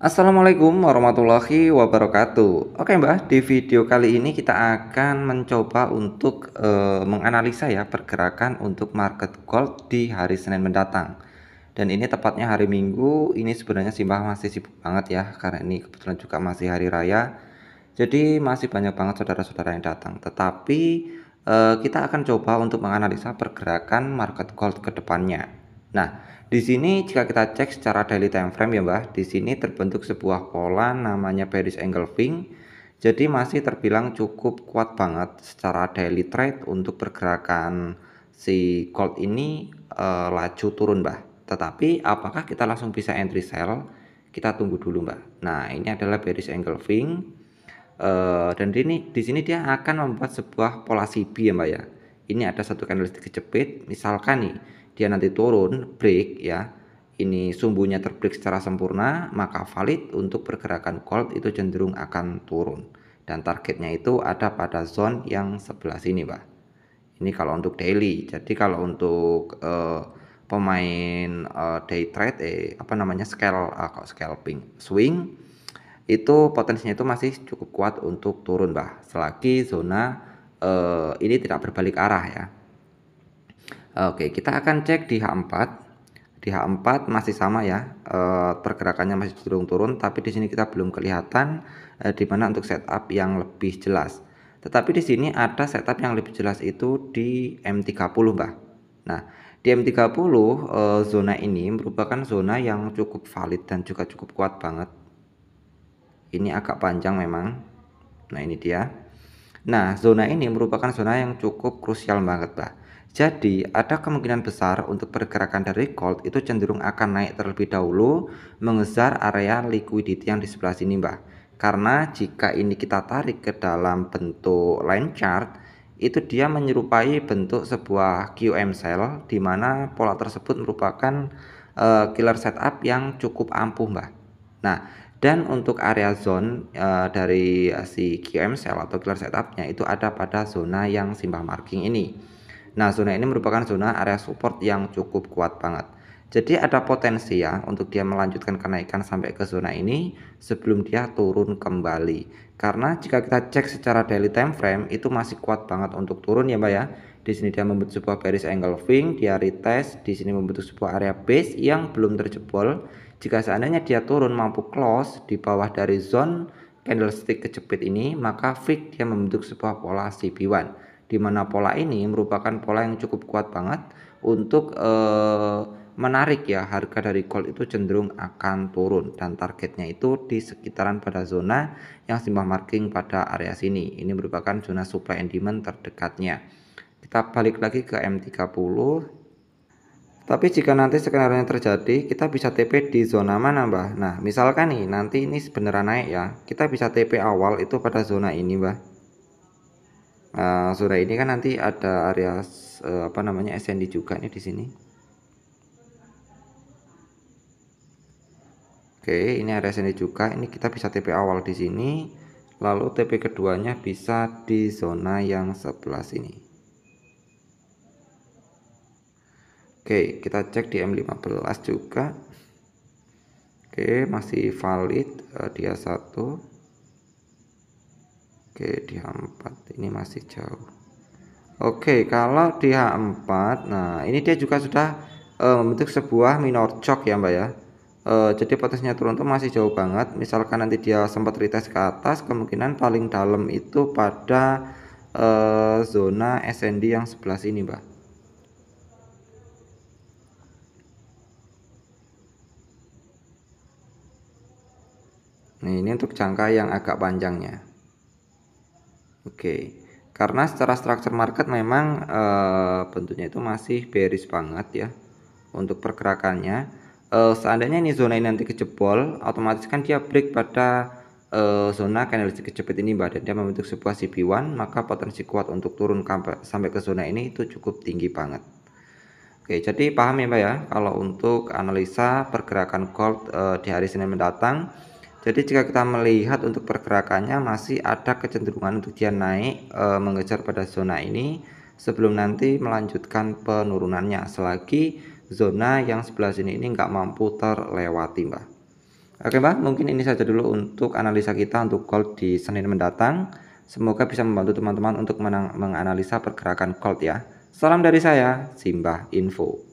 Assalamualaikum warahmatullahi wabarakatuh. Oke Mbak, di video kali ini kita akan mencoba untuk uh, menganalisa ya pergerakan untuk market gold di hari Senin mendatang. Dan ini tepatnya hari Minggu, ini sebenarnya Simbah masih sibuk banget ya karena ini kebetulan juga masih hari raya. Jadi masih banyak banget saudara-saudara yang datang. Tetapi uh, kita akan coba untuk menganalisa pergerakan market gold ke depannya. Nah, di sini jika kita cek secara daily time frame ya Mbak, di sini terbentuk sebuah pola namanya bearish engulfing. Jadi masih terbilang cukup kuat banget secara daily trade untuk pergerakan si gold ini e, laju turun Mbak. Tetapi apakah kita langsung bisa entry sell? Kita tunggu dulu Mbak. Nah, ini adalah bearish engulfing. E, dan ini di sini dia akan membuat sebuah pola CB ya Mbak ya. Ini ada satu candlestick kejepit, misalkan nih dia nanti turun break ya. Ini sumbunya terbreak secara sempurna maka valid untuk pergerakan gold itu cenderung akan turun. Dan targetnya itu ada pada zone yang sebelah sini Pak ini kalau untuk daily. Jadi kalau untuk uh, pemain uh, day trade eh apa namanya scale uh, kok scalping swing itu potensinya itu masih cukup kuat untuk turun bah selagi zona uh, ini tidak berbalik arah ya Oke, kita akan cek di H4. Di H4 masih sama ya, e, pergerakannya masih cenderung turun, tapi di sini kita belum kelihatan e, di mana untuk setup yang lebih jelas. Tetapi di sini ada setup yang lebih jelas itu di M30, Mbak. Nah, di M30 e, zona ini merupakan zona yang cukup valid dan juga cukup kuat banget. Ini agak panjang memang. Nah, ini dia. Nah, zona ini merupakan zona yang cukup krusial banget, Mbak. Jadi, ada kemungkinan besar untuk pergerakan dari gold itu cenderung akan naik terlebih dahulu mengejar area liquidity yang di sebelah sini, Mbak. Karena jika ini kita tarik ke dalam bentuk line chart, itu dia menyerupai bentuk sebuah QM cell di mana pola tersebut merupakan uh, killer setup yang cukup ampuh, Mbak. Nah, dan untuk area zone uh, dari si QM cell atau killer setupnya itu ada pada zona yang simbah marking ini. Nah, zona ini merupakan zona area support yang cukup kuat banget. Jadi ada potensi ya untuk dia melanjutkan kenaikan sampai ke zona ini sebelum dia turun kembali. Karena jika kita cek secara daily time frame itu masih kuat banget untuk turun ya Mbak ya. Di sini dia membentuk sebuah bearish engulfing, dia retest, di sini membentuk sebuah area base yang belum terjebol. Jika seandainya dia turun mampu close di bawah dari zone candlestick kejepit ini, maka fix dia membentuk sebuah pola CB1 di mana pola ini merupakan pola yang cukup kuat banget untuk eh, menarik ya harga dari gold itu cenderung akan turun. Dan targetnya itu di sekitaran pada zona yang simbah marking pada area sini. Ini merupakan zona supply and demand terdekatnya. Kita balik lagi ke M30 tapi jika nanti skenario terjadi kita bisa TP di zona mana mbah? Nah misalkan nih nanti ini sebenarnya naik ya. Kita bisa TP awal itu pada zona ini mbah zona ini kan nanti ada area uh, apa namanya SND juga nih di sini. Oke ini area SND juga. Ini kita bisa TP awal di sini lalu TP keduanya bisa di zona yang sebelah sini. Oke kita cek di M15 juga. Oke masih valid uh, dia satu Oke di H4 ini masih jauh. Oke kalau di H4 nah ini dia juga sudah uh, membentuk sebuah minor choke ya Mbak ya. Uh, jadi potensinya turun tuh masih jauh banget. Misalkan nanti dia sempat retest ke atas kemungkinan paling dalam itu pada uh, zona SND yang sebelah sini Mbak. Nah, ini untuk jangka yang agak panjangnya. Oke, karena secara structure market memang e, bentuknya itu masih bearish banget ya untuk pergerakannya. E, seandainya ini zona ini nanti kejebol, otomatis kan dia break pada e, zona candlestick kejepit ini mbak dan dia membentuk sebuah CP1 maka potensi kuat untuk turun sampai ke zona ini itu cukup tinggi banget. Oke, jadi paham ya mbak ya kalau untuk analisa pergerakan gold e, di hari Senin mendatang jadi jika kita melihat untuk pergerakannya masih ada kecenderungan untuk dia naik e, mengejar pada zona ini sebelum nanti melanjutkan penurunannya selagi zona yang sebelah sini ini nggak mampu terlewati mbak Oke Mbak, mungkin ini saja dulu untuk analisa kita untuk gold di Senin mendatang. Semoga bisa membantu teman-teman untuk menganalisa pergerakan gold ya. Salam dari saya, Simbah Info.